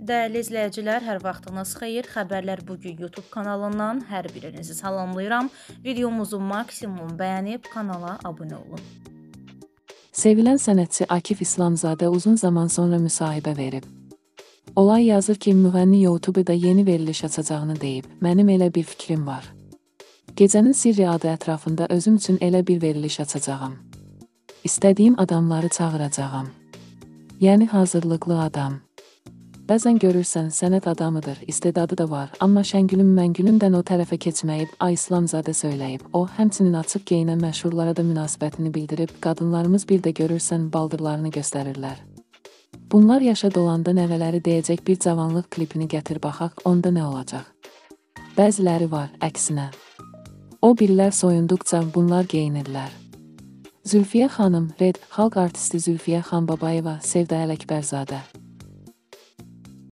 Dəyərli izləyicilər, hər vaxtınız xeyir. Xəbərlər bu gün YouTube kanalından hər birinizi salamlayıram. Videomuzu maksimum bəyənib kanala abunə olun. Sevilən sənətçi Akif İslamzadə uzun zaman sonra müsahibə verib. Olay yazır ki, müğənni YouTube-da yeni veriliş açacağını deyib. Mənim elə bir fikrim var. Gecənin sirri adı ətrafında özüm üçün elə bir veriliş açacağam. İstədiyim adamları çağıracağam. Yəni hazırlıqlı adam. Bəzən görürsən, sənət adamıdır, istedadı da var, amma Şəngülüm Məngülümdən o tərəfə keçməyib, Ay İslamzadə söyləyib. O, həmçinin açıq geyinən məşhurlara da münasibətini bildirib, qadınlarımız bir də görürsən, baldırlarını göstərirlər. Bunlar yaşa dolanda nəvələri deyəcək bir cavanlıq klipini gətir baxaq, onda nə olacaq? Bəziləri var, əksinə. O birlər soyunduqca bunlar geyinirlər. Zülfiyə xanım, Red, xalq artisti Zülfiyə xan Babayeva, Sevda Ələkbərzadə.